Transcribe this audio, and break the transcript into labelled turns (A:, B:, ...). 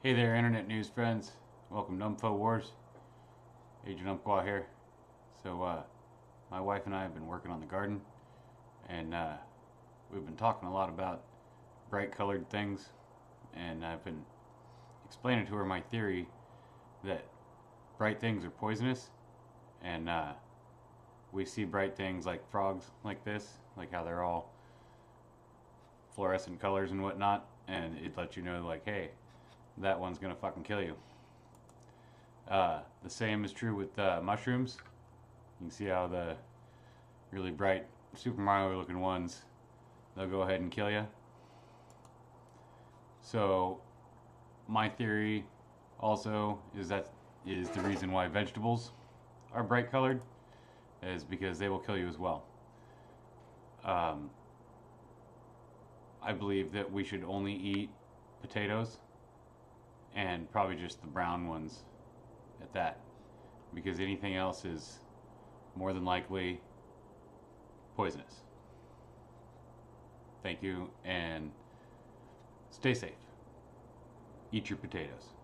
A: Hey there, internet news friends. Welcome to Umfo Wars. Agent Umpqua here. So, uh, my wife and I have been working on the garden, and uh, we've been talking a lot about bright colored things, and I've been explaining to her my theory that bright things are poisonous, and uh, we see bright things like frogs like this, like how they're all fluorescent colors and whatnot, and it lets you know, like, hey, that one's gonna fucking kill you. Uh, the same is true with uh, mushrooms. You can see how the really bright Super Mario looking ones, they'll go ahead and kill you. So, my theory also is that is the reason why vegetables are bright colored, is because they will kill you as well. Um, I believe that we should only eat potatoes and probably just the brown ones at that because anything else is more than likely poisonous. Thank you and stay safe. Eat your potatoes.